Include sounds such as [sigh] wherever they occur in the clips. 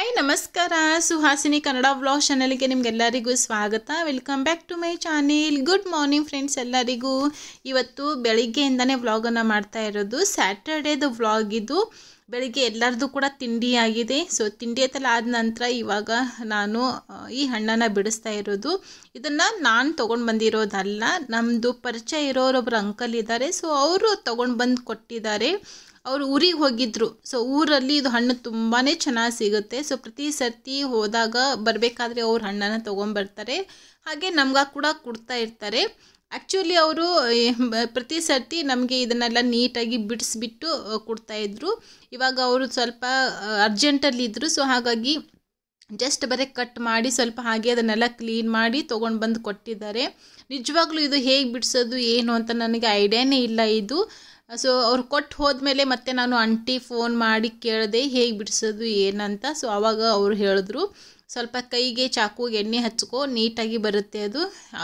Hi, ನಮಸ್ಕಾರ. Suhasini Kannada vlog ಚಾನಲ್ಗೆ ನಿಮ್ಗೆಲ್ಲರಿಗೂ ಸ್ವಾಗತ. Welcome back to my channel good morning friends ಎಲ್ಲರಿಗೂ. ಇವತ್ತು ಬೆಳಿಗ್ಗೆಯಿಂದನೇ ವ್ಲಾಗನ್ನು ಮಾಡ್ತಾ ಇರೋದು. ಸ್ಯಾಟರ್ಡೇದು ವ್ಲಾಗ್ ಇದು. ಬೆಳಿಗ್ಗೆ ಎಲ್ಲರದು ಕೂಡ ತಿಂಡಿ ಆಗಿದೆ. ಸೊ ತಿಂಡಿ ಎತ್ತಲ್ಲ ಆದ ನಂತರ ಇವಾಗ ನಾನು ಈ ಹಣ್ಣನ್ನು ಬಿಡಿಸ್ತಾ ಇರೋದು. ಇದನ್ನು ನಾನು ತೊಗೊಂಡು ಬಂದಿರೋದಲ್ಲ. ನಮ್ಮದು ಪರಿಚಯ ಇರೋರೊಬ್ಬರು ಅಂಕಲ್ ಇದ್ದಾರೆ ಸೊ ಅವರು ತೊಗೊಂಡು ಬಂದು ಕೊಟ್ಟಿದ್ದಾರೆ. ಅವರು ಊರಿಗೆ ಹೋಗಿದ್ರು. ಸೊ ಊರಲ್ಲಿ ಇದು ಹಣ್ಣು ತುಂಬಾ ಚೆನ್ನಾಗಿ ಸಿಗುತ್ತೆ. ಸೊ ಪ್ರತಿ ಸರ್ತಿ ಹೋದಾಗ ಬರಬೇಕಾದ್ರೆ ಅವ್ರು ಹಣ್ಣನ್ನು ತೊಗೊಂಬರ್ತಾರೆ. ಹಾಗೆ ನಮ್ಗೆ ಕೂಡ ಕೊಡ್ತಾ ಇರ್ತಾರೆ. ಆ್ಯಕ್ಚುಲಿ ಅವರು ಪ್ರತಿ ಸರ್ತಿ ನಮಗೆ ಇದನ್ನೆಲ್ಲ ನೀಟಾಗಿ ಬಿಡಿಸ್ಬಿಟ್ಟು ಕೊಡ್ತಾಯಿದ್ರು ಇವಾಗ ಅವರು ಸ್ವಲ್ಪ ಅರ್ಜೆಂಟಲ್ಲಿ ಇದ್ದರು ಸೊ ಹಾಗಾಗಿ ಜಸ್ಟ್ ಬರೀ ಕಟ್ ಮಾಡಿ ಸ್ವಲ್ಪ ಹಾಗೆ ಅದನ್ನೆಲ್ಲ ಕ್ಲೀನ್ ಮಾಡಿ ತೊಗೊಂಡು ಬಂದು ಕೊಟ್ಟಿದ್ದಾರೆ. ನಿಜವಾಗ್ಲೂ ಇದು ಹೇಗೆ ಬಿಡಿಸೋದು, ಏನು ಅಂತ ನನಗೆ ಐಡಿಯಾನೇ ಇಲ್ಲ ಇದು. ಸೊ ಅವ್ರು ಕೊಟ್ಟು ಹೋದ್ಮೇಲೆ ಮತ್ತೆ ನಾನು ಅಂಟಿ ಫೋನ್ ಮಾಡಿ ಕೇಳಿದೆ ಹೇಗೆ ಬಿಡಿಸೋದು ಏನಂತ. ಸೊ ಆವಾಗ ಅವರು ಹೇಳಿದ್ರು ಸ್ವಲ್ಪ ಕೈಗೆ ಚಾಕುಗೆ ಎಣ್ಣೆ ಹಚ್ಕೋ, ನೀಟಾಗಿ ಬರುತ್ತೆ ಅದು.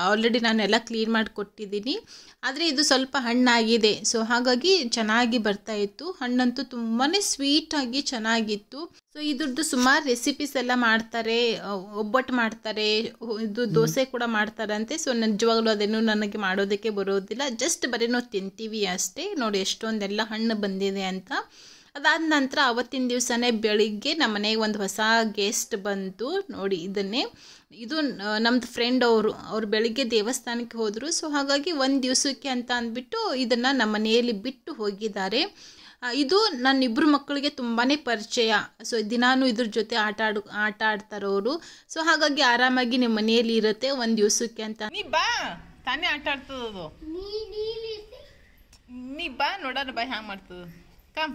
ಆಲ್ರೆಡಿ ನಾನೆಲ್ಲ ಕ್ಲೀನ್ ಮಾಡಿ ಕೊಟ್ಟಿದ್ದೀನಿ. ಆದರೆ ಇದು ಸ್ವಲ್ಪ ಹಣ್ಣಾಗಿದೆ. ಸೊ ಹಾಗಾಗಿ ಚೆನ್ನಾಗಿ ಬರ್ತಾ ಇತ್ತು. ಹಣ್ಣಂತೂ ತುಂಬಾ ಸ್ವೀಟಾಗಿ ಚೆನ್ನಾಗಿತ್ತು. ಸೊ ಇದ್ರದ್ದು ಸುಮಾರು ರೆಸಿಪೀಸ್ ಎಲ್ಲ ಮಾಡ್ತಾರೆ, ಒಬ್ಬಟ್ಟು ಮಾಡ್ತಾರೆ, ಇದು ದೋಸೆ ಕೂಡ ಮಾಡ್ತಾರಂತೆ. ಸೊ ನಿಜವಾಗ್ಲೂ ಅದೇನು ನನಗೆ ಮಾಡೋದಕ್ಕೆ ಬರೋದಿಲ್ಲ. ಜಸ್ಟ್ ಬರೀ ನಾವು ತಿಂತೀವಿ ಅಷ್ಟೇ. ನೋಡಿ, ಎಷ್ಟೊಂದೆಲ್ಲ ಹಣ್ಣು ಬಂದಿದೆ ಅಂತ. ಅದಾದ ನಂತರ ಅವತ್ತಿನ ದಿವಸನೇ ಬೆಳಿಗ್ಗೆ ನಮ್ಮ ಮನೆಗೆ ಒಂದು ಹೊಸ ಗೆಸ್ಟ್ ಬಂತು. ನೋಡಿ ಇದನ್ನೇ. ಇದು ನಮ್ಮದು ಫ್ರೆಂಡ್ ಅವರು ಅವ್ರು ಬೆಳಿಗ್ಗೆ ದೇವಸ್ಥಾನಕ್ಕೆ ಹೋದರು. ಸೊ ಹಾಗಾಗಿ ಒಂದು ದಿವಸಕ್ಕೆ ಅಂತ ಅಂದ್ಬಿಟ್ಟು ಇದನ್ನು ನಮ್ಮ ಮನೆಯಲ್ಲಿ ಬಿಟ್ಟು ಹೋಗಿದ್ದಾರೆ. ಇದು ನನ್ನ ಇಬ್ಬರು ಮಕ್ಕಳಿಗೆ ತುಂಬಾ ಪರಿಚಯ. ಸೊ ದಿನಾನು ಇದ್ರ ಜೊತೆ ಆಟ ಆಡು ಆಟ ಆಡ್ತಾರೆ ಅವರು. ಸೊ ಹಾಗಾಗಿ ಆರಾಮಾಗಿ ನಿಮ್ಮ ಮನೆಯಲ್ಲಿ ಇರುತ್ತೆ ಒಂದು ದಿವಸಕ್ಕೆ ಅಂತ. ನೀ ಬಾ. ತಾನೇ ಆಟ ಆಡ್ತದದು. ನೀ ಬಾ ನೋಡೋಣ ಬಾ ಹ್ಯಾಂಗೆ ಮಾಡ್ತದ ಕಮ್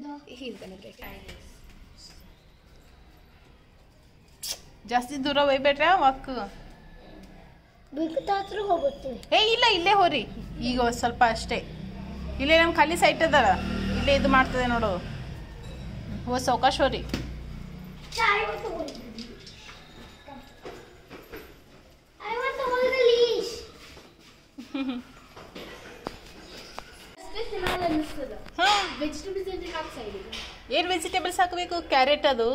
He's gonna it. ಜಾಸ್ತಿ ದೂರ ಒಯ್ಬೇಡ್ರ ವಾಕ್. ಏ ಇಲ್ಲ ಇಲ್ಲೇ ಹೋರಿ. ಈಗ ಸ್ವಲ್ಪ ಅಷ್ಟೇ. ಇಲ್ಲೇ ನಮ್ಮ ಖಾಲಿ ಸೈಟ್ ಅದಲ್ಲ ಇಲ್ಲೇ ಇದು ಮಾಡ್ತದೆ ನೋಡು. ಹೋ ಸಾವಕಾಶ ಹೋರಿ. [laughs] Just ತಿನ್ನಲ್ಲ ಅನ್ನಿಸ್ತದ ಹಾಂ. ವೆಜಿಟೇಬಲ್ಸ್ ಏನು ವೆಜಿಟೇಬಲ್ಸ್ ಹಾಕಬೇಕು ಕ್ಯಾರೆಟ್ ಅದು.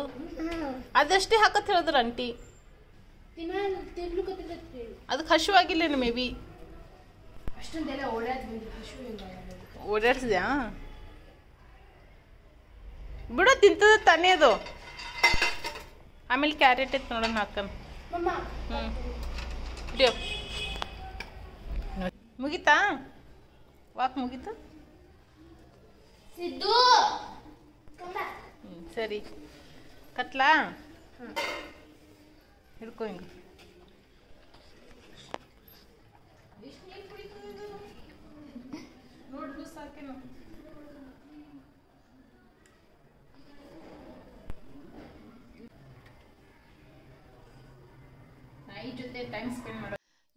ಅದಷ್ಟೇ ಹಾಕತ್ ಹೇಳಿದ್ರು ಆಂಟಿ. ತಿನ್ನಲ್ಲ ಹೇಳು. ಅದಕ್ಕೆ ಹಶುವಾಗಿಲ್ಲ ಮೇ ಬಿ. ಅಷ್ಟೊಂದೆಲ್ಲ ಹಶು ಓಡಾಡ್ಸಿದ್ಯಾ? ಬಿಡು ತಿಂತದ ತಾನೇ ಅದು. ಆಮೇಲೆ ಕ್ಯಾರೆಟ್ ಇತ್ತು ನೋಡೋಣ ಹಾಕನ್. ಹ್ಞೂ ಮುಗೀತಾ? ವಾಕ್ ಮುಗೀತಾ ಸಿದ್ದು Come back. ಹ್ಞೂ ಸರಿ ಕತ್ಲಾ ಹಿಡ್ಕೊ ಹಿಂಗೆ ನೋಡ್ದು ಸಾಕೇನು ನಾಯಿ ಜೊತೆ ಟೈಮ್ ಸ್ಪೆಂಡ್ ಮಾಡೋ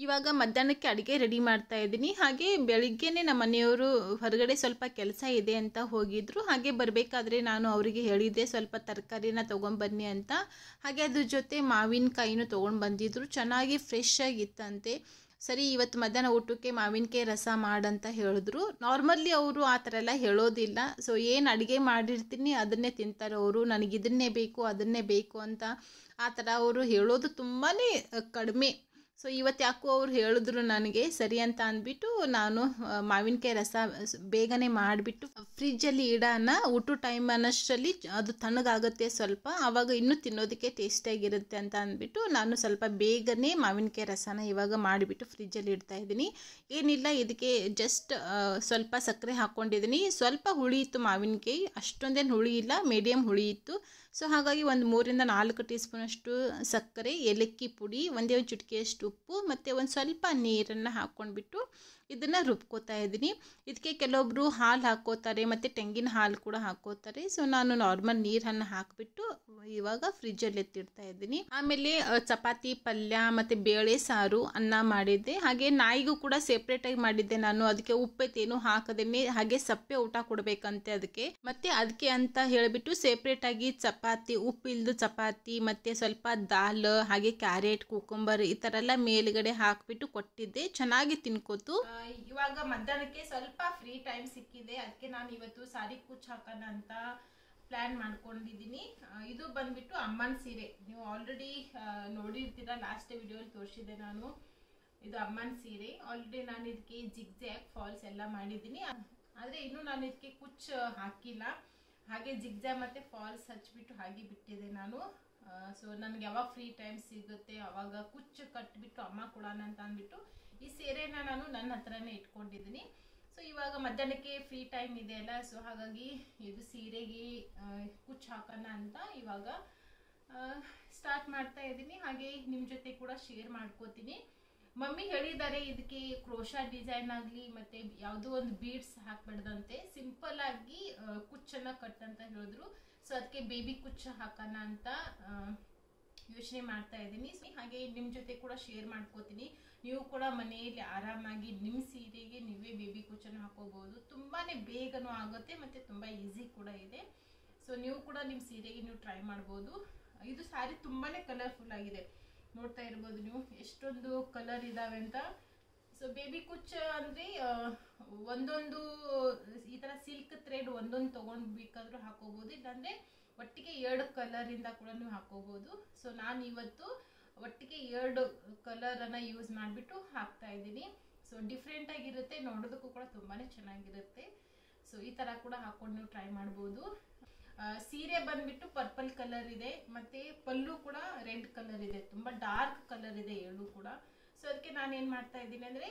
ಇವಾಗ ಮಧ್ಯಾಹ್ನಕ್ಕೆ ಅಡುಗೆ ರೆಡಿ ಮಾಡ್ತಾ ಇದ್ದೀನಿ. ಹಾಗೆ ಬೆಳಿಗ್ಗೆನೆ ನಮ್ಮ ಮನೆಯವರು ಹೊರಗಡೆ ಸ್ವಲ್ಪ ಕೆಲಸ ಇದೆ ಅಂತ ಹೋಗಿದ್ರು. ಹಾಗೆ ಬರಬೇಕಾದ್ರೆ ನಾನು ಅವರಿಗೆ ಹೇಳಿದ್ದೆ, ಸ್ವಲ್ಪ ತರಕಾರಿನ ತೊಗೊಂಬನ್ನಿ ಅಂತ. ಹಾಗೆ ಅದ್ರ ಜೊತೆ ಮಾವಿನಕಾಯಿನೂ ತೊಗೊಂಡು ಬಂದಿದ್ರು. ಚೆನ್ನಾಗಿ ಫ್ರೆಶ್ ಆಗಿತ್ತಂತೆ. ಸರಿ, ಇವತ್ತು ಮಧ್ಯಾಹ್ನ ಊಟಕ್ಕೆ ಮಾವಿನಕಾಯಿ ರಸ ಮಾಡಂತ ಹೇಳಿದ್ರು. ನಾರ್ಮಲಿ ಅವರು ಆ ಥರ ಎಲ್ಲ ಹೇಳೋದಿಲ್ಲ. ಸೊ ಏನು ಅಡುಗೆ ಮಾಡಿರ್ತೀನಿ, ಅದನ್ನೇ ತಿಂತಾರೆ ಅವರು. ನನಗೆ ಇದನ್ನೇ ಬೇಕು, ಅದನ್ನೇ ಬೇಕು ಅಂತ ಆ ಥರ ಅವರು ಹೇಳೋದು ತುಂಬಾ ಕಡಿಮೆ. ಸೊ ಇವತ್ತು ಯಾಕೋ ಅವ್ರು ಹೇಳಿದ್ರು ನನಗೆ, ಸರಿ ಅಂತ ಅಂದ್ಬಿಟ್ಟು ನಾನು ಮಾವಿನಕಾಯಿ ರಸ ಬೇಗನೆ ಮಾಡಿಬಿಟ್ಟು, ಫ್ರಿಜ್ಜಲ್ಲಿ ಇಡೋಣ ಊಟ ಟೈಮ್ ಅನ್ನೋಷ್ಟರಲ್ಲಿ ಅದು ತಣ್ಣಗಾಗುತ್ತೆ ಸ್ವಲ್ಪ ಆವಾಗ ಇನ್ನೂ ತಿನ್ನೋದಕ್ಕೆ ಟೇಸ್ಟಿಯಾಗಿರುತ್ತೆ ಅಂತ ಅಂದ್ಬಿಟ್ಟು ನಾನು ಸ್ವಲ್ಪ ಬೇಗನೆ ಮಾವಿನಕಾಯಿ ರಸನ ಇವಾಗ ಮಾಡಿಬಿಟ್ಟು ಫ್ರಿಜ್ಜಲ್ಲಿ ಇಡ್ತಾ ಇದ್ದೀನಿ. ಏನಿಲ್ಲ, ಇದಕ್ಕೆ ಜಸ್ಟ್ ಸ್ವಲ್ಪ ಸಕ್ಕರೆ ಹಾಕ್ಕೊಂಡಿದ್ದೀನಿ ಸ್ವಲ್ಪ ಹುಳಿ ಇತ್ತು ಮಾವಿನಕಾಯಿ, ಅಷ್ಟೊಂದೇನು ಹುಳಿ ಇಲ್ಲ ಮೀಡಿಯಮ್ ಹುಳಿ ಇತ್ತು. ಸೊ ಹಾಗಾಗಿ ಒಂದು ಮೂರಿಂದ ನಾಲ್ಕು ಟೀ ಸ್ಪೂನಷ್ಟು ಸಕ್ಕರೆ, ಏಲಕ್ಕಿ ಪುಡಿ, ಒಂದೇ ಒಂದು ಚುಟಿಕೆಯಷ್ಟು ಉಪ್ಪು ಮತ್ತು ಒಂದು ಸ್ವಲ್ಪ ನೀರನ್ನು ಹಾಕ್ಕೊಂಡ್ಬಿಟ್ಟು ಇದನ್ನು ರುಬ್ಕೋತಾ ಇದ್ದೀನಿ. ಇದಕ್ಕೆ ಕೆಲವೊಬ್ಬರು ಹಾಲು ಹಾಕೋತಾರೆ ಮತ್ತು ತೆಂಗಿನ ಹಾಲು ಕೂಡ ಹಾಕ್ಕೋತಾರೆ. ಸೊ ನಾನು ನಾರ್ಮಲ್ ನೀರನ್ನು ಹಾಕಿಬಿಟ್ಟು ಇವಾಗ ಫ್ರಿಜ್ಜಲ್ಲಿ ಎತ್ತಿಡ್ತಾ ಇದ್ದೀನಿ. ಆಮೇಲೆ ಚಪಾತಿ, ಪಲ್ಯ, ಮತ್ತು ಬೇಳೆ ಸಾರು ಅನ್ನ ಮಾಡಿದ್ದೆ. ಹಾಗೆ ನಾಯಿಗೂ ಕೂಡ ಸೆಪ್ರೇಟಾಗಿ ಮಾಡಿದ್ದೆ ನಾನು. ಅದಕ್ಕೆ ಉಪ್ಪೆತ್ತೇನು ಹಾಕದೇನೆ ಹಾಗೆ ಸಪ್ಪೆ ಊಟ ಕೊಡಬೇಕಂತೆ ಅದಕ್ಕೆ. ಮತ್ತೆ ಅದಕ್ಕೆ ಅಂತ ಹೇಳಿಬಿಟ್ಟು ಸೆಪ್ರೇಟಾಗಿ ಚಪಾತಿ, ಉಪ್ಪಿಲ್ದು ಚಪಾತಿ, ಮತ್ತೆ ಸ್ವಲ್ಪ ದಾಲ್, ಹಾಗೆ ಕ್ಯಾರೆಟ್ ಕುಕುಂಬರ್ ಈ ಥರ ಎಲ್ಲ ಮೇಲುಗಡೆ ಹಾಕಿಬಿಟ್ಟು ಕೊಟ್ಟಿದ್ದೆ. ಚೆನ್ನಾಗಿ ತಿನ್ಕೋತು. ಇವಾಗ ಮಧ್ಯಾಹ್ನಕ್ಕೆ ಸ್ವಲ್ಪ ಫ್ರೀ ಟೈಮ್ ಸಿಕ್ಕಿದೆ. ಅದಕ್ಕೆ ನಾನು ಇವತ್ತು ಸಾರಿ ಕುಚ್ ಹಾಕೋಣ ಅಂತ ಪ್ಲ್ಯಾನ್ ಮಾಡ್ಕೊಂಡಿದ್ದೀನಿ. ಇದು ಬಂದ್ಬಿಟ್ಟು ಅಮ್ಮನ ಸೀರೆ. ನೀವು ಆಲ್ರೆಡಿ ನೋಡಿರ್ತೀರ ಲಾಸ್ಟ್ ವಿಡಿಯೋಲಿ ತೋರಿಸಿದೆ ನಾನು. ಇದು ಅಮ್ಮನ ಸೀರೆ. ಆಲ್ರೆಡಿ ನಾನು ಇದಕ್ಕೆ ಜಿಗ್ ಜಾಗ್ ಫಾಲ್ಸ್ ಎಲ್ಲ ಮಾಡಿದ್ದೀನಿ. ಆದರೆ ಇನ್ನೂ ನಾನು ಇದಕ್ಕೆ ಕುಚ್ ಹಾಕಿಲ್ಲ. ಹಾಗೆ ಜಿಗ್ಜ್ಯಾಗ್ ಮತ್ತು ಫಾಲ್ಸ್ ಹಚ್ಬಿಟ್ಟು ಹಾಗೆ ಬಿಟ್ಟಿದೆ ನಾನು. ಸೊ ನನಗೆ ಯಾವಾಗ ಫ್ರೀ ಟೈಮ್ ಸಿಗುತ್ತೆ, ಅವಾಗ ಕುಚ್ಚು ಕಟ್ಬಿಟ್ಟು ಅಮ್ಮ ಕೊಡೋಣ ಅಂತ ಅಂದ್ಬಿಟ್ಟು ಈ ಸೀರೆನ ನಾನು ನನ್ನ ಹತ್ರನೇ ಇಟ್ಕೊಂಡಿದ್ದೀನಿ. ಸೊ ಇವಾಗ ಮಧ್ಯಾಹ್ನಕ್ಕೆ ಫ್ರೀ ಟೈಮ್ ಇದೆ ಅಲ್ಲ ಸೊ ಹಾಗಾಗಿ ಇದು ಸೀರೆಗೆ ಕುಚ್ಚು ಹಾಕೋಣ ಅಂತ ಇವಾಗ ಸ್ಟಾರ್ಟ್ ಮಾಡ್ತಾ ಇದ್ದೀನಿ. ಹಾಗೆ ನಿಮ್ಮ ಜೊತೆ ಕೂಡ ಶೇರ್ ಮಾಡ್ಕೋತೀನಿ. ಮಮ್ಮಿ ಹೇಳಿದ್ದಾರೆ ಇದಕ್ಕೆ ಕ್ರೋಶಾ ಡಿಸೈನ್ ಆಗಲಿ, ಮತ್ತು ಯಾವುದೋ ಒಂದು ಬೀಡ್ಸ್ ಹಾಕ್ಬಾರ್ದಂತೆ. ಸಿಂಪಲ್ ಆಗಿ ಕುಚ್ಚನ್ನು ಕುಚ್ಚನ್ನ ಕಟ್ ಅಂತ ಹೇಳಿದ್ರು. ಸೊ ಅದಕ್ಕೆ ಬೇಬಿ ಕುಚ್ಚ ಹಾಕೋಣ ಅಂತ ಯೋಚನೆ ಮಾಡ್ತಾ ಇದ್ದೀನಿ. ಹಾಗೆ ನಿಮ್ಮ ಜೊತೆ ಕೂಡ ಶೇರ್ ಮಾಡ್ಕೋತೀನಿ. ನೀವು ಕೂಡ ಮನೆಯಲ್ಲಿ ಆರಾಮಾಗಿ ನಿಮ್ಮ ಸೀರೆಗೆ ನೀವೇ ಬೇಬಿ ಕುಚ್ಚನ್ನು ಹಾಕೋಬಹುದು. ತುಂಬಾನೇ ಬೇಗನೂ ಆಗುತ್ತೆ ಮತ್ತೆ ತುಂಬಾ ಈಸಿ ಕೂಡ ಇದೆ. ಸೊ ನೀವು ಕೂಡ ನಿಮ್ಮ ಸೀರೆಗೆ ನೀವು ಟ್ರೈ ಮಾಡ್ಬೋದು. ಇದು ಸ್ಯಾರಿ ತುಂಬಾನೇ ಕಲರ್ಫುಲ್ ಆಗಿದೆ. ನೋಡ್ತಾ ಇರ್ಬೋದು ನೀವು, ಎಷ್ಟೊಂದು ಕಲರ್ ಇದಾವೆ ಅಂತ. ಸೊ ಬೇಬಿ ಕುಚ್ಚ ಅಂದ್ರೆ ಒಂದೊಂದು, ಈ ತರ ಸಿಲ್ಕ್ ಥ್ರೆಡ್ ಒಂದೊಂದು ತಗೊಂಡ್ಬೇಕಾದ್ರೂ ಹಾಕೋಬಹುದು ಇಲ್ಲಾಂದ್ರೆ, ಒಟ್ಟಿಗೆ ಎರಡು ಕಲರಿಂದ ಕೂಡ ನೀವು ಹಾಕೋಬಹುದು ಸೊ ನಾನು ಇವತ್ತು ಒಟ್ಟಿಗೆ ಎರಡು ಕಲರ್ ಅನ್ನ ಯೂಸ್ ಮಾಡಿಬಿಟ್ಟು ಹಾಕ್ತಾ ಇದ್ದೀನಿ. ಸೊ ಡಿಫ್ರೆಂಟ್ ಆಗಿರುತ್ತೆ. ನೋಡೋದಕ್ಕೂ ಕೂಡ ತುಂಬಾನೇ ಚೆನ್ನಾಗಿರುತ್ತೆ. ಸೊ ಈ ತರ ಕೂಡ ಹಾಕೊಂಡು ನೀವು ಟ್ರೈ ಮಾಡ್ಬೋದು. ಸೀರೆ ಬಂದ್ಬಿಟ್ಟು ಪರ್ಪಲ್ ಕಲರ್ ಇದೆ. ಮತ್ತೆ ಪಲ್ಲು ಕೂಡ ರೆಡ್ ಕಲರ್ ಇದೆ. ತುಂಬಾ ಡಾರ್ಕ್ ಕಲರ್ ಇದೆ ಎರಡು ಕೂಡ. ಸೊ ಅದಕ್ಕೆ ನಾನು ಏನು ಮಾಡ್ತಾ ಇದ್ದೀನಿ ಅಂದರೆ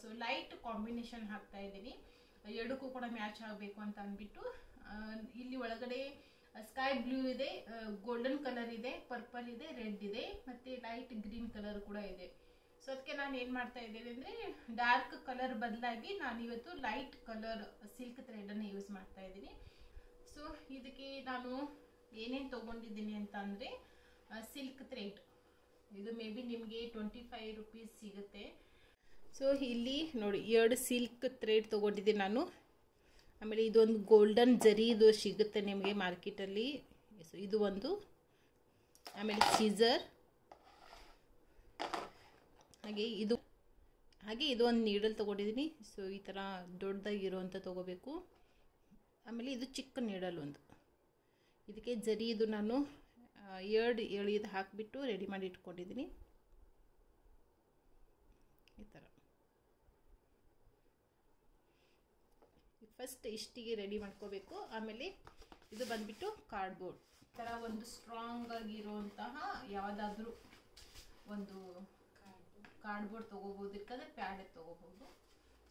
ಸೊ ಲೈಟ್ ಕಾಂಬಿನೇಷನ್ ಹಾಕ್ತಾ ಇದ್ದೀನಿ. ಎರಡಕ್ಕೂ ಕೂಡ ಮ್ಯಾಚ್ ಆಗಬೇಕು ಅಂತ ಅಂದ್ಬಿಟ್ಟು ಇಲ್ಲಿ ಒಳಗಡೆ ಸ್ಕೈ ಬ್ಲೂ ಇದೆ ಗೋಲ್ಡನ್ ಕಲರ್ ಇದೆ ಪರ್ಪಲ್ ಇದೆ ರೆಡ್ ಇದೆ, ಮತ್ತು ಲೈಟ್ ಗ್ರೀನ್ ಕಲರ್ ಕೂಡ ಇದೆ. ಸೊ ಅದಕ್ಕೆ ನಾನು ಏನು ಮಾಡ್ತಾ ಇದ್ದೀನಿ ಅಂದರೆ ಡಾರ್ಕ್ ಕಲರ್ ಬದಲಾಗಿ ನಾನು ಇವತ್ತು ಲೈಟ್ ಕಲರ್ ಸಿಲ್ಕ್ ಥ್ರೆಡನ್ನು ಯೂಸ್ ಮಾಡ್ತಾ ಇದ್ದೀನಿ. ಸೊ ಇದಕ್ಕೆ ನಾನು ಏನೇನು ತಗೊಂಡಿದ್ದೀನಿ ಅಂತ ಅಂದರೆ ಸಿಲ್ಕ್ ಥ್ರೆಡ್ ಇದು ಮೇ ಬಿ ನಿಮಗೆ ಟ್ವೆಂಟಿ ಫೈವ್ ರುಪೀಸ್ ಸಿಗುತ್ತೆ. ಸೊ ಇಲ್ಲಿ ನೋಡಿ, ಎರಡು ಸಿಲ್ಕ್ ಥ್ರೆಡ್ ತೊಗೊಂಡಿದ್ದೀನಿ ನಾನು. ಆಮೇಲೆ ಇದೊಂದು ಗೋಲ್ಡನ್ ಜರಿದು ಸಿಗುತ್ತೆ ನಿಮಗೆ ಮಾರ್ಕೆಟಲ್ಲಿ ಸೊ ಇದು ಒಂದು. ಆಮೇಲೆ ಸೀಸರ್ ಹಾಗೆ ಇದು ಹಾಗೆ ಇದು ಒಂದು ನೀಡಲ್ ತೊಗೊಂಡಿದ್ದೀನಿ. ಸೊ ಈ ಥರ ದೊಡ್ಡದಾಗಿರೋವಂಥ ತೊಗೋಬೇಕು. ಆಮೇಲೆ ಇದು ಚಿಕ್ಕ ನೀಡಲ್ ಒಂದು. ಇದಕ್ಕೆ ಜರಿ ಇದು ನಾನು ಎರಡು ಎಳಿದು ಹಾಕಿಬಿಟ್ಟು ರೆಡಿ ಮಾಡಿ ಇಟ್ಕೊಂಡಿದ್ದೀನಿ ಈ ಥರ ಫಸ್ಟ್ ಇಷ್ಟಿಗೆ ರೆಡಿ ಮಾಡ್ಕೋಬೇಕು. ಆಮೇಲೆ ಇದು ಬಂದ್ಬಿಟ್ಟು ಕಾರ್ಡ್ಬೋರ್ಡ್ ಈ ಥರ ಒಂದು ಸ್ಟ್ರಾಂಗ್ ಆಗಿರುವಂತಹ ಯಾವುದಾದ್ರೂ ಒಂದು ಕಾರ್ಡ್ಬೋರ್ಡ್ ತೊಗೋಬೋದು ಇಲ್ಕಂದ್ರೆ ಪ್ಯಾಡೆ ತೊಗೋಬೋದು.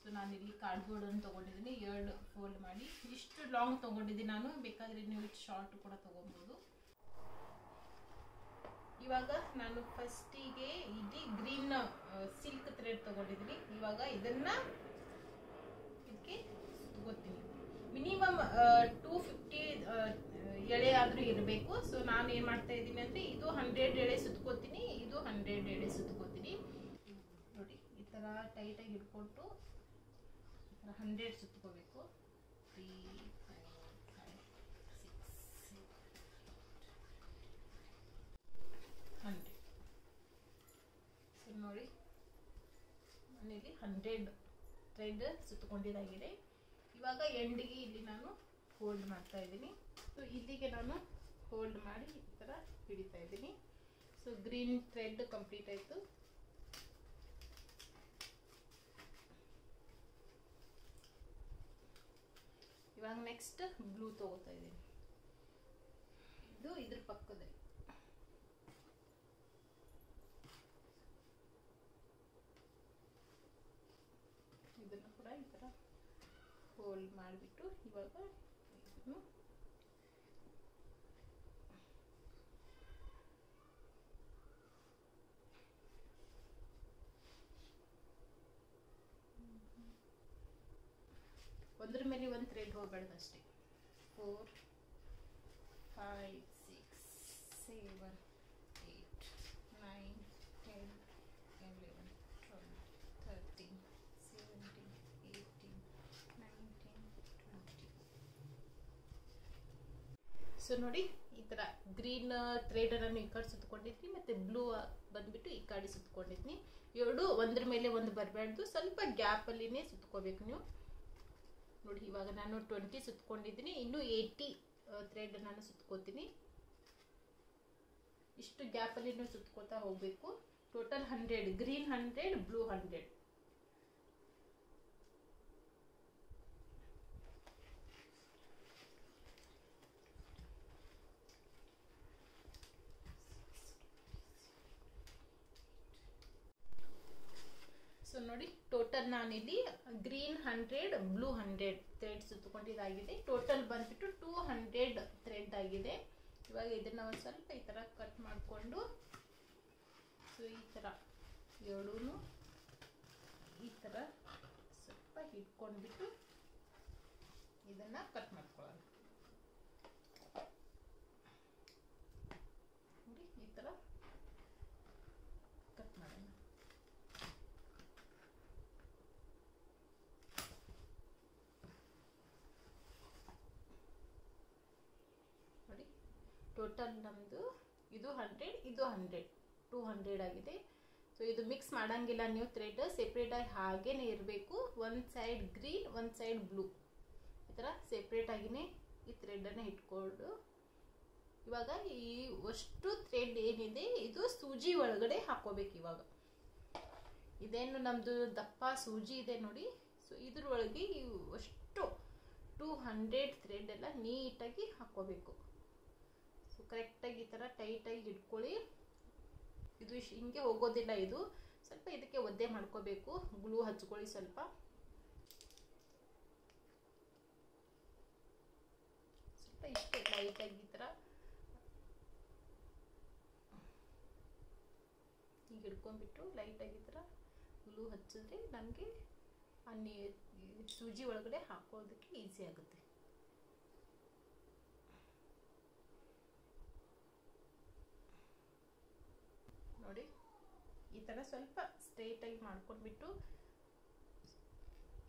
ಸೊ ನಾನು ಇಲ್ಲಿ ಕಾರ್ಡ್ಬೋರ್ಡನ್ನು ತೊಗೊಂಡಿದ್ದೀನಿ. ಎರಡು ಫೋಲ್ಡ್ ಮಾಡಿ. ಇಷ್ಟು ಲಾಂಗ್ ತೊಗೊಂಡಿದ್ದೀನಿ ನಾನು. ಬೇಕಾದರೆ ನೀವು ಶಾರ್ಟ್ ಕೂಡ ತೊಗೊಬೋದು. ಇವಾಗ ನಾನು ಫಸ್ಟಿಗೆ ಇಲ್ಲಿ ಗ್ರೀನ್ ಸಿಲ್ಕ್ ಥ್ರೆಡ್ ತೊಗೊಂಡಿದ್ದೀನಿ. ಇವಾಗ ಇದನ್ನ ಇದಕ್ಕೆ ಸುತ್ಕೋತೀನಿ. ಮಿನಿಮಮ್ ಟೂ ಫಿಫ್ಟಿ ಎಳೆ ಆದರೂ ಇರಬೇಕು. ಸೊ ನಾನು ಏನು ಮಾಡ್ತಾ ಇದ್ದೀನಿ ಅಂದರೆ ಇದು ಹಂಡ್ರೆಡ್ ಎಳೆ ಸುತ್ಕೋತೀನಿ. ಇದು ಹಂಡ್ರೆಡ್ ಎಳೆ ಸುತ್ಕೋತೀನಿ. ನೋಡಿ, ಈ ಥರ ಟೈಟಾಗಿ ಹಿಡ್ಕೊಂಡು ಈ ಥರ hundred ಸುತ್ಕೋಬೇಕು. Three five five six hundred ನೋಡಿ. ನಾನಿಲ್ಲಿ ಹಂಡ್ರೆಡ್ ಥ್ರೆಡ್ ಸುತ್ತಕೊಂಡಿದ್ದಾಗಿದೆ. ಇವಾಗ ಎಂಡಿಗೆ ಇಲ್ಲಿ ನಾನು ಹೋಲ್ಡ್ ಮಾಡ್ತಾ ಇದ್ದೀನಿ. ಸೊ ಇಲ್ಲಿಗೆ ನಾನು ಹೋಲ್ಡ್ ಮಾಡಿ ಈ ಥರ ಹಿಡಿತಾ ಇದ್ದೀನಿ. ಸೊ ಗ್ರೀನ್ ಥ್ರೆಡ್ ಕಂಪ್ಲೀಟ್ ಆಯಿತು. ಇವಾಗ ನೆಕ್ಸ್ಟ್ ಬ್ಲೂ ತಗೋತಾ ಇದ್ದೀನಿ. ಇದು ಇದ್ರ ಪಕ್ಕದಲ್ಲಿ. ಗೋಲ್ ಮಾಡಿಬಿಟ್ಟು ಇವಾಗ ಒಂದ್ರ ಮೇಲೆ ಒಂದು ಥ್ರೆಡ್ ಹೋಗ್ಬಾರ್ದು ಅಷ್ಟೇ. Four five six seven so ನೋಡಿ, ಈ ಥರ ಗ್ರೀನ್ ಥ್ರೆಡನ್ನು ಈ ಕಡೆ ಸುತ್ಕೊಂಡಿದ್ನಿ ಮತ್ತು ಬ್ಲೂ ಬಂದುಬಿಟ್ಟು ಈ ಕಡೆ ಸುತ್ಕೊಂಡಿದ್ನಿ ಎರಡು ಒಂದ್ರ ಮೇಲೆ ಒಂದು ಬರಬಾರ್ದು. ಸ್ವಲ್ಪ ಗ್ಯಾಪಲ್ಲಿನೇ ಸುತ್ಕೋಬೇಕು ನೀವು. ನೋಡಿ, ಇವಾಗ ನಾನು ಟ್ವೆಂಟಿ ಸುತ್ಕೊಂಡಿದ್ದೀನಿ ಇನ್ನೂ ಏಯ್ಟಿ ಥ್ರೆಡ್ ನಾನು ಸುತ್ಕೋತೀನಿ ಇಷ್ಟು ಗ್ಯಾಪಲ್ಲಿನೂ ಸುತ್ಕೋತಾ ಹೋಗಬೇಕು. Total hundred green hundred blue hundred so ನೋಡಿ ಟೋಟಲ್ ನಾನಿಲ್ಲಿ green hundred, blue hundred thread ಸುತ್ತಕೊಂಡಿದ್ದಾಗಿದೆ total ಬಂದ್ಬಿಟ್ಟು ಟೂ ಹಂಡ್ರೆಡ್ ಥ್ರೆಡ್ ಆಗಿದೆ. ಇವಾಗ ಇದನ್ನ ಒಂದು ಸ್ವಲ್ಪ ಈ ಥರ ಕಟ್ ಮಾಡಿಕೊಂಡು ಸೊ ಈ ಥರ ಎರಡೂ ಈ ಥರ ಸ್ವಲ್ಪ ಹಿಡ್ಕೊಂಡ್ಬಿಟ್ಟು ಇದನ್ನ ಕಟ್ ಮಾಡ್ಕೊಳ್ಳೋಣ. ನೋಡಿ, ಈ ಥರ ಕಟ್ ಮಾಡೋಣ ನೋಡಿ ಟೋಟಲ್ ನಮ್ಮದು ಇದು ಹಂಡ್ರೆಡ್ ಇದು ಹಂಡ್ರೆಡ್ ಟೂ ಹಂಡ್ರೆಡ್ ಆಗಿದೆ. ಸೊ ಇದು ಮಿಕ್ಸ್ ಮಾಡಂಗಿಲ್ಲ ನೀವು ಥ್ರೆಡ್ ಸೆಪ್ರೇಟಾಗಿ ಹಾಗೇನೆ ಇರಬೇಕು. ಒಂದು ಸೈಡ್ ಗ್ರೀನ್ ಒಂದು ಸೈಡ್ ಬ್ಲೂ ಈ ಥರ ಸೆಪ್ರೇಟಾಗಿನೇ ಈ ಥ್ರೆಡನ್ನು ಇಟ್ಕೊಂಡು. ಇವಾಗ ಈ ಅಷ್ಟು ಥ್ರೆಡ್ ಏನಿದೆ, ಇದು ಸೂಜಿ ಒಳಗಡೆ ಹಾಕೋಬೇಕು ಇವಾಗ. ಇದೇನು ನಮ್ಮದು ದಪ್ಪ ಸೂಜಿ ಇದೆ ನೋಡಿ. ಸೊ ಇದ್ರೊಳಗೆ ಒಳಗೆ ಅಷ್ಟು ಟೂ ಹಂಡ್ರೆಡ್ ಥ್ರೆಡ್ ಎಲ್ಲ ನೀಟಾಗಿ ಹಾಕೋಬೇಕು. ಕರೆಕ್ಟಾಗಿ ಈ ಥರ ಟೈಟಾಗಿ ಇಟ್ಕೊಳ್ಳಿ. ಇದು ಹಿಂಗೆ ಹೋಗೋದಿಲ್ಲ ಇದು. ಸ್ವಲ್ಪ ಇದಕ್ಕೆ ಒದ್ದೆ ಮಾಡ್ಕೋಬೇಕು. ಗ್ಲೂ ಹಚ್ಕೊಳ್ಳಿ ಸ್ವಲ್ಪ. ಸ್ವಲ್ಪ ಇಷ್ಟೇ ಲೈಟಾಗಿ ಈ ಥರ ಈಗ ಹಿಡ್ಕೊಂಡ್ಬಿಟ್ಟು ಲೈಟಾಗಿ ಥರ ಗ್ಲೂ ಹಚ್ಚಿದ್ರೆ ನಮಗೆ ಆ ನೀ ಸೂಜಿ ಒಳಗಡೆ ಹಾಕೋದಕ್ಕೆ ಈಸಿ ಆಗುತ್ತೆ. ನೋಡಿ, ಈ ಥರ ಸ್ವಲ್ಪ ಸ್ಟ್ರೇಟಾಗಿ ಮಾಡ್ಕೊಂಡ್ಬಿಟ್ಟು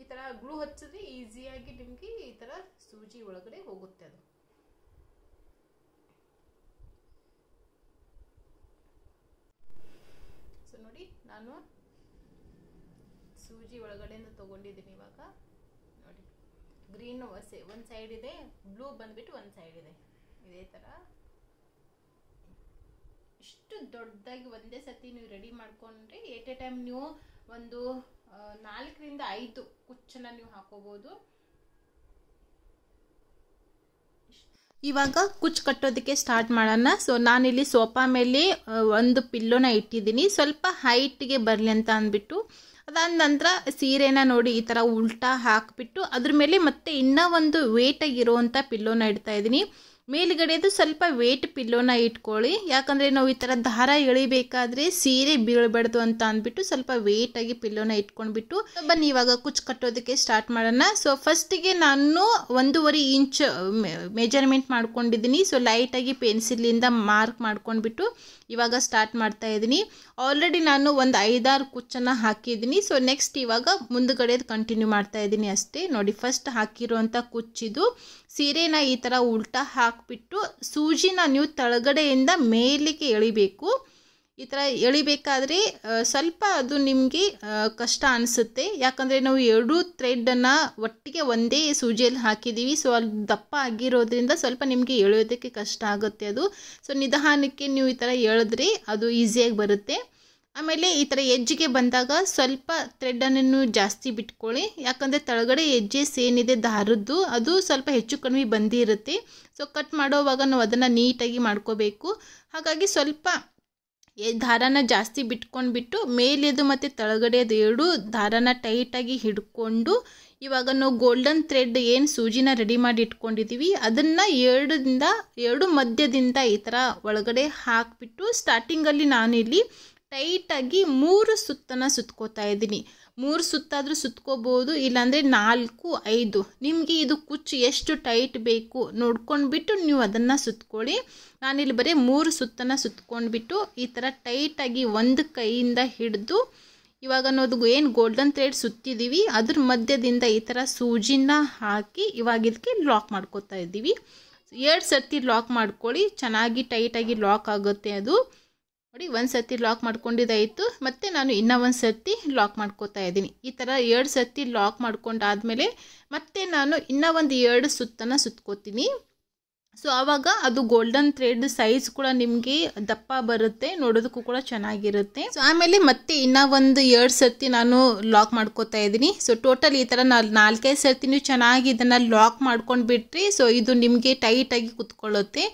ಈ ಥರ ಗ್ಲೂ ಹಚ್ಚಿದ್ರೆ ಈಸಿಯಾಗಿ ನಿಮಗೆ ಈ ಥರ ಸೂಜಿ ಒಳಗಡೆ ಹೋಗುತ್ತೆ ಅದು. ಸೊ ನೋಡಿ, ನಾನು ಸೂಜಿ ಒಳಗಡೆಯಿಂದ ತಗೊಂಡಿದ್ದೀನಿ ಇವಾಗ. ನೋಡಿ ಗ್ರೀನ್ ಒಂದು ಸೈಡ್ ಇದೆ ಬ್ಲೂ ಬಂದ್ಬಿಟ್ಟು ಒಂದು ಸೈಡ್ ಇದೆ. ಇದೇ ಥರ ಇಷ್ಟು ದೊಡ್ಡದಾಗಿ ಒಂದೇ ಸತಿ ನೀವು ರೆಡಿ ಮಾಡ್ಕೊಂಡ್ರೆ ಎಟ್ ಎ ಟೈಮ್ ನೀವು ಒಂದು ನಾಲ್ಕರಿಂದ ಐದು ಕುಚ್ಚನ್ನ ನೀವು ಹಾಕೋಬಹುದು ಇವಾಗ ಕುಚ್ಚು ಕಟ್ಟೋದಕ್ಕೆ ಸ್ಟಾರ್ಟ್ ಮಾಡೋಣ. ಸೊ ನಾನಿಲ್ಲಿ ಸೋಫಾ ಮೇಲೆ ಒಂದು ಪಿಲ್ಲೋನ ಇಟ್ಟಿದ್ದೀನಿ. ಸ್ವಲ್ಪ ಹೈಟ್ಗೆ ಬರಲಿ ಅಂತ ಅಂದ್ಬಿಟ್ಟು, ಅದಾದ ನಂತರ ಸೀರೆನ ನೋಡಿ ಈ ಥರ ಉಲ್ಟಾ ಹಾಕಿಬಿಟ್ಟು, ಅದ್ರ ಮೇಲೆ ಮತ್ತೆ ಇನ್ನೂ ಒಂದು ವೇಟಾಗಿರುವಂಥ ಪಿಲ್ಲೋನ ಇಡ್ತಾ ಇದ್ದೀನಿ. ಮೇಲ್ಗಡೆದು ಸ್ವಲ್ಪ ವೇಟ್ ಪಿಲ್ಲೋನ ಇಟ್ಕೊಳ್ಳಿ. ಯಾಕಂದರೆ ನಾವು ಈ ಥರ ದಾರ ಎಳಿಬೇಕಾದ್ರೆ ಸೀರೆ ಬೀಳಬಾರ್ದು ಅಂತ ಅಂದ್ಬಿಟ್ಟು ಸ್ವಲ್ಪ ವೇಟಾಗಿ ಪಿಲ್ಲೋನ ಇಟ್ಕೊಂಡ್ಬಿಟ್ಟು ಬನ್ನಿ, ಇವಾಗ ಕುಚ್ಚು ಕಟ್ಟೋದಕ್ಕೆ ಸ್ಟಾರ್ಟ್ ಮಾಡೋಣ. ಸೊ ಫಸ್ಟಿಗೆ ನಾನು ಒಂದೂವರೆ ಇಂಚ್ ಮೆಜರ್ಮೆಂಟ್ ಮಾಡ್ಕೊಂಡಿದ್ದೀನಿ. ಸೊ ಲೈಟಾಗಿ ಪೆನ್ಸಿಲಿಂದ ಮಾರ್ಕ್ ಮಾಡ್ಕೊಂಡ್ಬಿಟ್ಟು ಇವಾಗ ಸ್ಟಾರ್ಟ್ ಮಾಡ್ತಾ ಇದ್ದೀನಿ. ಆಲ್ರೆಡಿ ನಾನು ಒಂದು ಐದಾರು ಕುಚ್ಚನ್ನು ಹಾಕಿದ್ದೀನಿ. ಸೊ ನೆಕ್ಸ್ಟ್ ಇವಾಗ ಮುಂದುಗಡೆದು ಕಂಟಿನ್ಯೂ ಮಾಡ್ತಾ ಇದ್ದೀನಿ ಅಷ್ಟೇ. ನೋಡಿ ಫಸ್ಟ್ ಹಾಕಿರುವಂಥ ಕುಚ್ಚಿದು. ಸೀರೆನ ಈ ಥರ ಉಲ್ಟಾ ಹಾಕಿಬಿಟ್ಟು ಸೂಜಿನ ನೀವು ತಳಗಡೆಯಿಂದ ಮೇಲಿಗೆ ಎಳಿಬೇಕು. ಈ ಥರ ಎಳಿಬೇಕಾದ್ರೆ ಸ್ವಲ್ಪ ಅದು ನಿಮಗೆ ಕಷ್ಟ ಅನಿಸುತ್ತೆ. ಯಾಕಂದರೆ ನಾವು ಎರಡೂ ಥ್ರೆಡನ್ನು ಒಟ್ಟಿಗೆ ಒಂದೇ ಸೂಜಿಯಲ್ಲಿ ಹಾಕಿದ್ದೀವಿ. ಸೊ ಅಲ್ಲಿ ದಪ್ಪ ಆಗಿರೋದ್ರಿಂದ ಸ್ವಲ್ಪ ನಿಮಗೆ ಎಳೆಯೋದಕ್ಕೆ ಕಷ್ಟ ಆಗುತ್ತೆ ಅದು. ಸೊ ನಿಧಾನಕ್ಕೆ ನೀವು ಈ ಥರ ಎಳೆದ್ರೆ ಅದು ಈಸಿಯಾಗಿ ಬರುತ್ತೆ. ಆಮೇಲೆ ಈ ಥರ ಎಜ್ಜಿಗೆ ಬಂದಾಗ ಸ್ವಲ್ಪ ಥ್ರೆಡ್ಡನ್ನು ಜಾಸ್ತಿ ಬಿಟ್ಕೊಳ್ಳಿ. ಯಾಕಂದರೆ ತಳಗಡೆ ಎಜ್ಜೆಸ್ ಏನಿದೆ ದಾರದ್ದು, ಅದು ಸ್ವಲ್ಪ ಹೆಚ್ಚು ಕಡಿಮೆ ಬಂದಿರುತ್ತೆ. ಸೊ ಕಟ್ ಮಾಡೋವಾಗ ನಾವು ಅದನ್ನು ನೀಟಾಗಿ ಮಾಡ್ಕೋಬೇಕು. ಹಾಗಾಗಿ ಸ್ವಲ್ಪ ದಾರಾನ ಜಾಸ್ತಿ ಬಿಟ್ಕೊಂಡ್ಬಿಟ್ಟು ಮೇಲೆದು ಮತ್ತು ತಳಗಡೆದು ಎರಡು ದಾರನ ಟೈಟಾಗಿ ಹಿಡ್ಕೊಂಡು, ಇವಾಗ ನಾವು ಗೋಲ್ಡನ್ ಥ್ರೆಡ್ ಏನು ಸೂಜಿನ ರೆಡಿ ಮಾಡಿ ಇಟ್ಕೊಂಡಿದ್ದೀವಿ ಅದನ್ನು ಎರಡರಿಂದ, ಎರಡು ಮಧ್ಯದಿಂದ ಈ ಥರ ಒಳಗಡೆ ಹಾಕಿಬಿಟ್ಟು ಸ್ಟಾರ್ಟಿಂಗಲ್ಲಿ ನಾನಿಲ್ಲಿ ಟೈಟಾಗಿ ಮೂರು ಸುತ್ತನ ಸುತ್ಕೋತಾ ಇದ್ದೀನಿ. ಮೂರು ಸುತ್ತಾದರೂ ಸುತ್ಕೋಬೋದು, ಇಲ್ಲಾಂದರೆ ನಾಲ್ಕು, ಐದು. ನಿಮಗೆ ಇದು ಕುಚ್ಚು ಎಷ್ಟು ಟೈಟ್ ಬೇಕು ನೋಡ್ಕೊಂಡ್ಬಿಟ್ಟು ನೀವು ಅದನ್ನು ಸುತ್ಕೊಳ್ಳಿ. ನಾನಿಲ್ಲಿ ಬರೀ ಮೂರು ಸುತ್ತನ್ನು ಸುತ್ಕೊಂಡ್ಬಿಟ್ಟು ಈ ಥರ ಟೈಟಾಗಿ ಒಂದು ಕೈಯಿಂದ ಹಿಡಿದು, ಇವಾಗ ಅನ್ನೋದು ಏನು ಗೋಲ್ಡನ್ ಥ್ರೆಡ್ ಸುತ್ತಿದ್ದೀವಿ ಅದ್ರ ಮಧ್ಯದಿಂದ ಈ ಥರ ಸೂಜಿನ ಹಾಕಿ ಇವಾಗ ಇದಕ್ಕೆ ಲಾಕ್ ಮಾಡ್ಕೋತಾ ಇದ್ದೀವಿ. ಎರಡು ಸರ್ತಿ ಲಾಕ್ ಮಾಡ್ಕೊಳ್ಳಿ, ಚೆನ್ನಾಗಿ ಟೈಟಾಗಿ ಲಾಕ್ ಆಗುತ್ತೆ ಅದು. ನೋಡಿ, ಒಂದು ಸರ್ತಿ ಲಾಕ್ ಮಾಡ್ಕೊಂಡಿದ್ದಾಯಿತು. ಮತ್ತು ನಾನು ಇನ್ನೂ ಒಂದು ಸರ್ತಿ ಲಾಕ್ ಮಾಡ್ಕೋತಾ ಇದ್ದೀನಿ. ಈ ಥರ ಎರಡು ಸರ್ತಿ ಲಾಕ್ ಮಾಡ್ಕೊಂಡಾದಮೇಲೆ ಮತ್ತೆ ನಾನು ಇನ್ನೂ ಒಂದು ಎರಡು ಸುತ್ತನ್ನು ಸುತ್ಕೋತೀನಿ. ಸೊ ಆವಾಗ ಅದು ಗೋಲ್ಡನ್ ಥ್ರೆಡ್ ಸೈಜ್ ಕೂಡ ನಿಮಗೆ ದಪ್ಪ ಬರುತ್ತೆ, ನೋಡೋದಕ್ಕೂ ಕೂಡ ಚೆನ್ನಾಗಿರುತ್ತೆ. ಸೊ ಆಮೇಲೆ ಮತ್ತೆ ಇನ್ನೂ ಒಂದು ಎರಡು ಸರ್ತಿ ನಾನು ಲಾಕ್ ಮಾಡ್ಕೋತಾ ಇದ್ದೀನಿ. ಸೊ ಟೋಟಲ್ ಈ ಥರ ನಾಲ್ ನಾಲ್ಕೈದು ಸರ್ತಿ ನೀವು ಚೆನ್ನಾಗಿ ಇದನ್ನು ಲಾಕ್ ಮಾಡ್ಕೊಂಡು ಬಿಟ್ರಿ ಸೊ ಇದು ನಿಮಗೆ ಟೈಟಾಗಿ ಕುತ್ಕೊಳ್ಳುತ್ತೆ.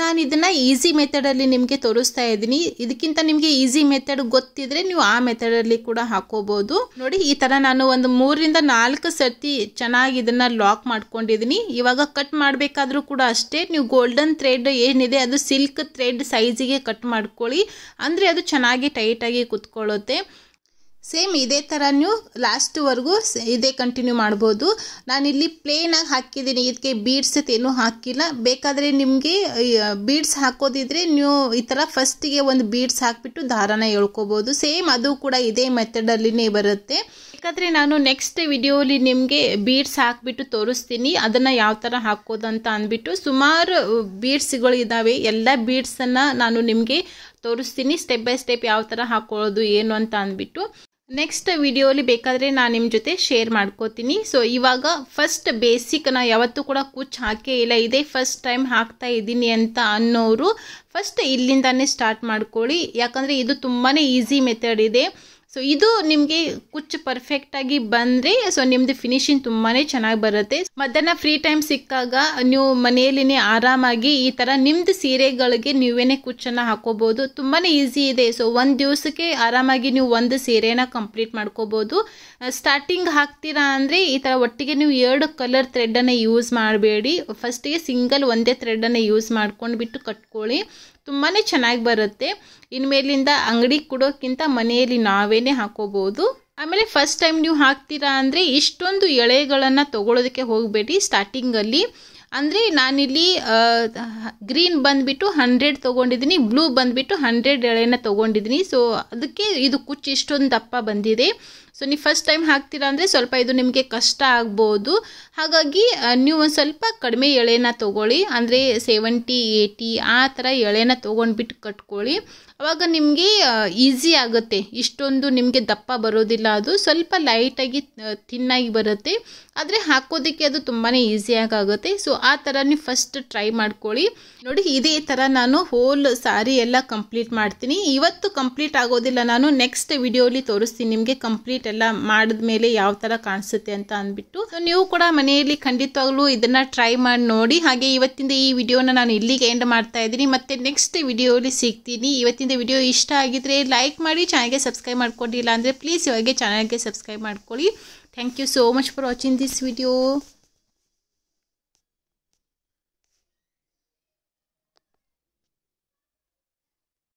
ನಾನು ಇದನ್ನು ಈಸಿ ಮೆಥಡಲ್ಲಿ ನಿಮಗೆ ತೋರಿಸ್ತಾ ಇದ್ದೀನಿ. ಇದಕ್ಕಿಂತ ನಿಮಗೆ ಈಸಿ ಮೆಥಡ್ ಗೊತ್ತಿದ್ರೆ ನೀವು ಆ ಮೆಥಡಲ್ಲಿ ಕೂಡ ಹಾಕೋಬಹುದು ನೋಡಿ, ಈ ಥರ ನಾನು ಒಂದು ಮೂರರಿಂದ ನಾಲ್ಕು ಸರ್ತಿ ಚೆನ್ನಾಗಿ ಇದನ್ನು ಲಾಕ್ ಮಾಡ್ಕೊಂಡಿದ್ದೀನಿ. ಇವಾಗ ಕಟ್ ಮಾಡಬೇಕಾದ್ರೂ ಕೂಡ ಅಷ್ಟೇ, ನೀವು ಗೋಲ್ಡನ್ ಥ್ರೆಡ್ ಏನಿದೆ, ಅದು ಸಿಲ್ಕ್ ಥ್ರೆಡ್ ಸೈಜಿಗೆ ಕಟ್ ಮಾಡ್ಕೊಳ್ಳಿ. ಅಂದರೆ ಅದು ಚೆನ್ನಾಗಿ ಟೈಟಾಗಿ ಕುತ್ಕೊಳ್ಳುತ್ತೆ. ಸೇಮ್ ಇದೇ ಥರ ನೀವು ಲಾಸ್ಟ್ವರೆಗೂ ಇದೇ ಕಂಟಿನ್ಯೂ ಮಾಡ್ಬೋದು. ನಾನಿಲ್ಲಿ ಪ್ಲೇನಾಗಿ ಹಾಕಿದ್ದೀನಿ ಇದಕ್ಕೆ ಬೀಡ್ಸ್ ಏನೂ ಹಾಕಿಲ್ಲ. ಬೇಕಾದರೆ ನಿಮಗೆ ಬೀಡ್ಸ್ ಹಾಕೋದಿದ್ರೆ ನೀವು ಈ ಥರ ಫಸ್ಟಿಗೆ ಒಂದು ಬೀಡ್ಸ್ ಹಾಕಿಬಿಟ್ಟು ದಾರಾನ ಎಳ್ಕೊಬೋದು. ಸೇಮ್ ಅದು ಕೂಡ ಇದೇ ಮೆಥಡಲ್ಲಿನೇ ಬರುತ್ತೆ. ಯಾಕಂದರೆ ನಾನು ನೆಕ್ಸ್ಟ್ ವಿಡಿಯೋಲಿ ನಿಮಗೆ ಬೀಡ್ಸ್ ಹಾಕಿಬಿಟ್ಟು ತೋರಿಸ್ತೀನಿ. ಅದನ್ನು ಯಾವ ಥರ ಹಾಕೋದಂತ ಅಂದ್ಬಿಟ್ಟು ಸುಮಾರು ಬೀಡ್ಸ್ಗಳು ಇದ್ದಾವೆ ಎಲ್ಲ ಬೀಡ್ಸನ್ನು ನಾನು ನಿಮಗೆ ತೋರಿಸ್ತೀನಿ. ಸ್ಟೆಪ್ ಬೈ ಸ್ಟೆಪ್ ಯಾವ ಥರ ಹಾಕೊಳ್ಳೋದು, ಏನು ಅಂತ ಅಂದ್ಬಿಟ್ಟು. ನೆಕ್ಸ್ಟ್ ವಿಡಿಯೋಲಿ ಬೇಕಾದರೆ ನಾನು ನಿಮ್ಮ ಜೊತೆ ಶೇರ್ ಮಾಡ್ಕೋತೀನಿ. ಸೊ ಇವಾಗ ಫಸ್ಟ್ ಬೇಸಿಕ್ ನಾ ಯಾವತ್ತೂ ಕೂಡ ಕುಚ್ ಹಾಕೇ ಇಲ್ಲ. ಇದೇ ಫಸ್ಟ್ ಟೈಮ್ ಹಾಕ್ತಾ ಇದ್ದೀನಿ ಅಂತ ಅನ್ನೋರು ಫಸ್ಟ್ ಇಲ್ಲಿಂದಾನೇ ಸ್ಟಾರ್ಟ್ ಮಾಡ್ಕೊಳ್ಳಿ. ಯಾಕಂದರೆ ಇದು ತುಂಬಾ ಈಸಿ ಮೆಥಡ್ ಇದೆ. ಸೊ ಇದು ನಿಮಗೆ ಕುಚ್ಚು ಪರ್ಫೆಕ್ಟಾಗಿ ಬಂದರೆ ಸೊ ನಿಮ್ಮದು ಫಿನಿಶಿಂಗ್ ತುಂಬಾ ಚೆನ್ನಾಗಿ ಬರುತ್ತೆ. ಮಧ್ಯಾಹ್ನ ಫ್ರೀ ಟೈಮ್ ಸಿಕ್ಕಾಗ ನೀವು ಮನೆಯಲ್ಲಿನೇ ಆರಾಮಾಗಿ ಈ ಥರ ನಿಮ್ಮದು ಸೀರೆಗಳಿಗೆ ನೀವೇನೇ ಕುಚ್ಚನ್ನು ಹಾಕೋಬೋದು ತುಂಬಾ ಈಸಿ ಇದೆ. ಸೊ ಒಂದು ದಿವಸಕ್ಕೆ ಆರಾಮಾಗಿ ನೀವು ಒಂದು ಸೀರೆನ ಕಂಪ್ಲೀಟ್ ಮಾಡ್ಕೋಬೋದು. ಸ್ಟಾರ್ಟಿಂಗ್ ಹಾಕ್ತೀರಾ ಅಂದರೆ ಈ ಥರ ಒಟ್ಟಿಗೆ ನೀವು ಎರಡು ಕಲರ್ ಥ್ರೆಡನ್ನು ಯೂಸ್ ಮಾಡಬೇಡಿ. ಫಸ್ಟಿಗೆ ಸಿಂಗಲ್ ಒಂದೇ ಥ್ರೆಡನ್ನು ಯೂಸ್ ಮಾಡ್ಕೊಂಡು ಬಿಟ್ಟು ಕಟ್ಕೊಳ್ಳಿ. ತುಂಬಾ ಚೆನ್ನಾಗಿ ಬರುತ್ತೆ. ಇನ್ಮೇಲಿಂದ ಅಂಗಡಿಗೆ ಕೊಡೋಕ್ಕಿಂತ ಮನೆಯಲ್ಲಿ ನಾವೇನೇ ಹಾಕೋಬೋದು. ಆಮೇಲೆ ಫಸ್ಟ್ ಟೈಮ್ ನೀವು ಹಾಕ್ತೀರಾ ಅಂದರೆ ಇಷ್ಟೊಂದು ಎಳೆಗಳನ್ನು ತೊಗೊಳೋದಕ್ಕೆ ಹೋಗಬೇಡಿ ಸ್ಟಾರ್ಟಿಂಗಲ್ಲಿ ಅಂದರೆ ನಾನಿಲ್ಲಿ ಗ್ರೀನ್ ಬಂದುಬಿಟ್ಟು ಹಂಡ್ರೆಡ್ ತೊಗೊಂಡಿದ್ದೀನಿ ಬ್ಲೂ ಬಂದುಬಿಟ್ಟು ಹಂಡ್ರೆಡ್ ಎಳೆನ ತೊಗೊಂಡಿದ್ದೀನಿ. ಸೊ ಅದಕ್ಕೆ ಇದು ಕುಚ್ಚು ಇಷ್ಟೊಂದು ದಪ್ಪ ಬಂದಿದೆ. ಸೊ ನೀವು ಫಸ್ಟ್ ಟೈಮ್ ಹಾಕ್ತೀರಾ ಅಂದರೆ ಸ್ವಲ್ಪ ಇದು ನಿಮಗೆ ಕಷ್ಟ ಆಗ್ಬೋದು. ಹಾಗಾಗಿ ನೀವು ಒಂದು ಸ್ವಲ್ಪ ಕಡಿಮೆ ಎಳೆನ ತೊಗೊಳ್ಳಿ. ಅಂದರೆ ಸೆವೆಂಟಿ ಏಯ್ಟಿ ಆ ಥರ ಎಳೆನ ತೊಗೊಂಡ್ಬಿಟ್ಟು ಕಟ್ಕೊಳ್ಳಿ. ಅವಾಗ ನಿಮಗೆ ಈಸಿ ಆಗುತ್ತೆ. ಇಷ್ಟೊಂದು ನಿಮಗೆ ದಪ್ಪ ಬರೋದಿಲ್ಲ ಅದು. ಸ್ವಲ್ಪ ಲೈಟಾಗಿ ತಿನ್ನಾಗಿ ಬರುತ್ತೆ. ಆದರೆ ಹಾಕೋದಕ್ಕೆ ಅದು ತುಂಬಾ ಈಸಿಯಾಗಿ ಆಗುತ್ತೆ ಸೊ ಆ ಥರ ನೀವು ಫಸ್ಟ್ ಟ್ರೈ ಮಾಡ್ಕೊಳ್ಳಿ. ನೋಡಿ, ಇದೇ ಥರ ನಾನು ಹೋಲ್ ಸಾರಿ ಎಲ್ಲ ಕಂಪ್ಲೀಟ್ ಮಾಡ್ತೀನಿ. ಇವತ್ತು ಕಂಪ್ಲೀಟ್ ಆಗೋದಿಲ್ಲ. ನಾನು ನೆಕ್ಸ್ಟ್ ವಿಡಿಯೋಲಿ ತೋರಿಸ್ತೀನಿ. ನಿಮಗೆ ಕಂಪ್ಲೀಟ್ ಎಲ್ಲ ಮಾಡಿದ್ಮೇಲೆ ಯಾವ ಥರ ಕಾಣಿಸುತ್ತೆ ಅಂತ ಅಂದ್ಬಿಟ್ಟು ನೀವು ಕೂಡ ಮನೆಯಲ್ಲಿ ಖಂಡಿತವಾಗ್ಲೂ ಇದನ್ನು ಟ್ರೈ ಮಾಡಿ ನೋಡಿ. ಹಾಗೆ ಇವತ್ತಿಂದ ಈ ವಿಡಿಯೋನ ನಾನು ಇಲ್ಲಿಗೆ ಎಂಡ್ ಮಾಡ್ತಾ ಇದ್ದೀನಿ. ಮತ್ತೆ ನೆಕ್ಸ್ಟ್ ವಿಡಿಯೋಲಿ ಸಿಗ್ತೀನಿ. ಇವತ್ತಿಂದ ವಿಡಿಯೋ ಇಷ್ಟ ಆಗಿದ್ರೆ ಲೈಕ್ ಮಾಡಿ ಚಾನಲ್ಗೆ ಸಬ್ಸ್ಕ್ರೈಬ್ ಮಾಡ್ಕೊಂಡಿಲ್ಲ ಅಂದರೆ ಪ್ಲೀಸ್ ಇವಾಗೆ ಚಾನಲ್ಗೆ ಸಬ್ಸ್ಕ್ರೈಬ್ ಮಾಡ್ಕೊಳ್ಳಿ. Thank you so much for watching this video